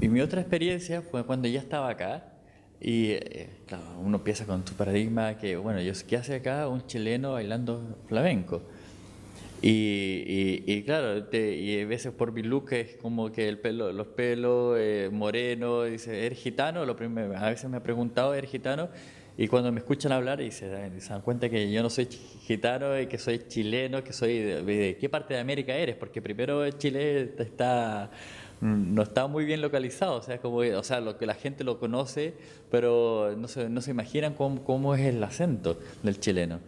Y mi otra experiencia fue cuando ya estaba acá. Y eh, claro, uno empieza con su paradigma que, bueno, yo, ¿qué hace acá un chileno bailando flamenco? Y, y, claro, y a veces por mi look es como que el pelo, los pelos eh, morenos, dice, ¿eres gitano? Lo primero, a veces me ha preguntado, ¿eres gitano? Y cuando me escuchan hablar y se, dan cuenta que yo no soy gitano y que soy chileno, que soy de, qué parte de América eres, porque primero Chile está no está muy bien localizado, o sea, como, o sea, lo que la gente lo conoce, pero no se, no se imaginan cómo, cómo es el acento del chileno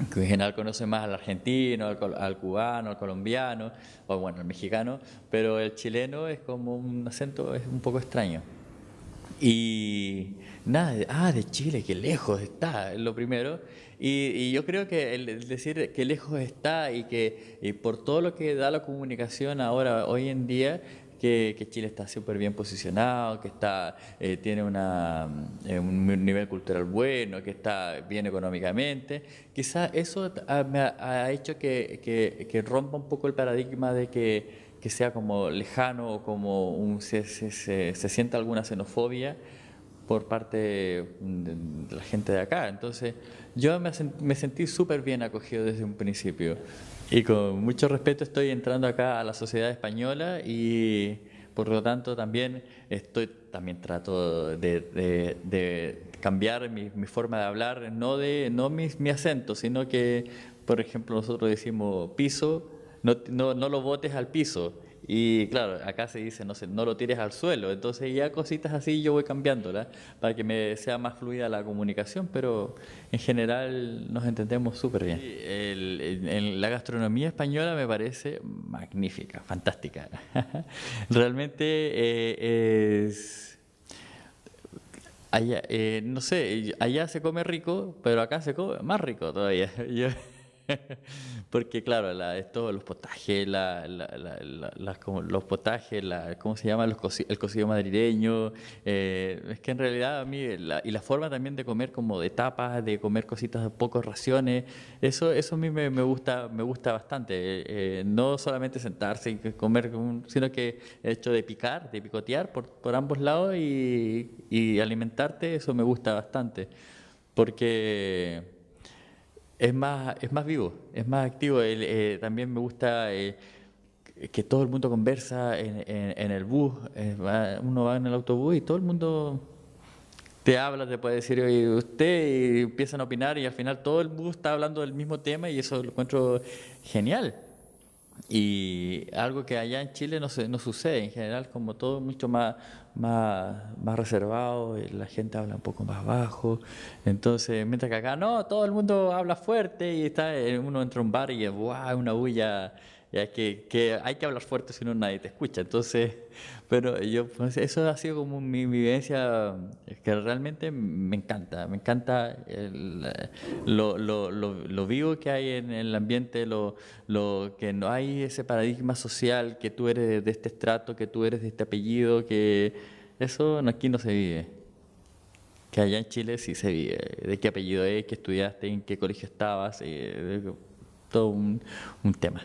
en general conoce más al argentino, al, cubano, al colombiano, o bueno, al mexicano, pero el chileno es como un acento, es un poco extraño. Y nada, ah, de Chile, que lejos está, es lo primero. Y, yo creo que el decir que lejos está y que y por todo lo que da la comunicación ahora, hoy en día, que, Chile está súper bien posicionado, que está, eh, tiene una, eh, un nivel cultural bueno, que está bien económicamente. Quizás eso ha, me ha, hecho que, que, rompa un poco el paradigma de que, que sea como lejano o como un, se, se, se, sienta alguna xenofobia por parte de la gente de acá. Entonces, yo me, sentí súper bien acogido desde un principio. Y con mucho respeto estoy entrando acá a la sociedad española y por lo tanto también estoy también trato de, de, cambiar mi, mi, forma de hablar, no de no mi, mi acento, sino que, por ejemplo, nosotros decimos piso, no, no, no lo botes al piso y claro, acá se dice, no lo tires al suelo. Entonces ya cositas así yo voy cambiándolas para que me sea más fluida la comunicación, pero en general nos entendemos súper bien. la gastronomía española me parece magnífica, fantástica. Realmente eh, es... Allá, eh, no sé, allá se come rico, pero acá se come más rico todavía. Porque claro, la, esto, los potajes, la, los potajes, la, ¿cómo se llama? Los el cocido madrileño. Eh, es que en realidad a mí, y la forma también de comer como de tapas, de comer cositas de pocos raciones, eso, eso a mí me, me gusta, me gusta bastante. Eh, no solamente sentarse y comer, sino que el hecho de picar, de picotear por, por ambos lados y, y alimentarte, eso me gusta bastante. Porque es más, es más vivo, es más activo. Eh, también me gusta eh, que todo el mundo conversa en, el bus. Eh, uno va en el autobús y todo el mundo te habla, te puede decir, oye, usted, y empiezan a opinar y al final todo el bus está hablando del mismo tema y eso lo encuentro genial. Y algo que allá en Chile no, se, no sucede, en general como todo mucho más, más, más reservado, la gente habla un poco más bajo, entonces mientras que acá no, todo el mundo habla fuerte y está uno entra a un bar y es una bulla ya que, que hay que hablar fuerte si no nadie te escucha. Entonces, pero yo, pues, eso ha sido como mi, vivencia que realmente me encanta, me encanta lo, lo, lo, vivo que hay en el ambiente, lo, lo que no hay ese paradigma social, que tú eres de este estrato, que tú eres de este apellido, que eso aquí no se vive. Que allá en Chile sí se vive, de qué apellido es, qué estudiaste, en qué colegio estabas, todo un, un tema.